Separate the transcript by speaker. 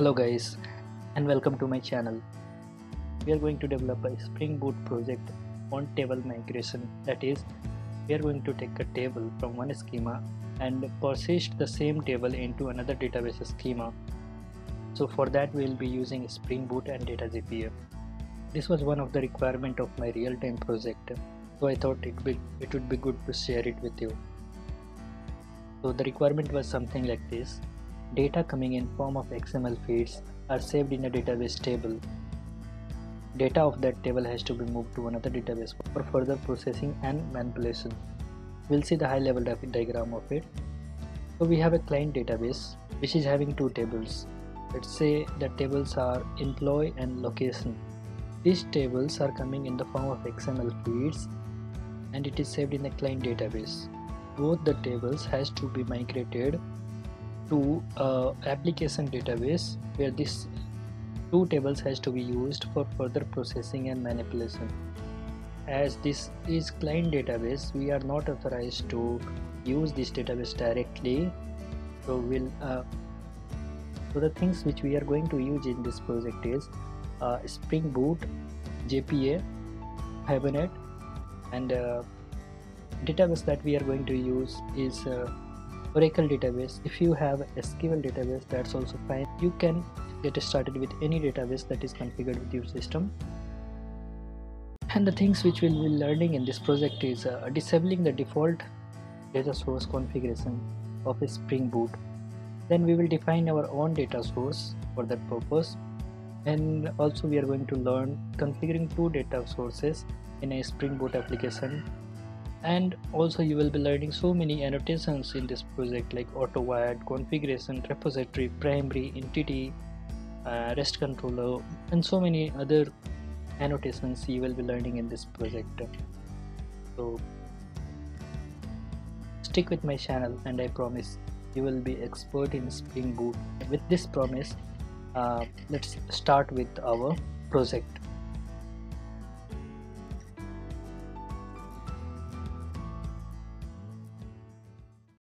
Speaker 1: Hello guys and welcome to my channel. We are going to develop a Spring Boot project on table migration that is we are going to take a table from one schema and persist the same table into another database schema. So for that we will be using Spring Boot and Data JPA. This was one of the requirement of my real-time project so I thought it, be, it would be good to share it with you. So the requirement was something like this Data coming in form of XML feeds are saved in a database table. Data of that table has to be moved to another database for further processing and manipulation. We'll see the high level diagram of it. So we have a client database which is having two tables. Let's say the tables are employee and location. These tables are coming in the form of XML feeds and it is saved in the client database. Both the tables has to be migrated to uh, application database where this two tables has to be used for further processing and manipulation. As this is client database we are not authorized to use this database directly. So we'll uh, so the things which we are going to use in this project is uh, spring boot jpa hibernate and uh, database that we are going to use is uh, Oracle database. If you have a SQL database, that's also fine. You can get started with any database that is configured with your system. And the things which we'll be learning in this project is uh, disabling the default data source configuration of a Spring Boot. Then we will define our own data source for that purpose. And also we are going to learn configuring two data sources in a Spring Boot application and also you will be learning so many annotations in this project like auto-wired configuration repository primary entity uh, rest controller and so many other annotations you will be learning in this project. So stick with my channel and i promise you will be expert in spring boot. With this promise uh, let's start with our project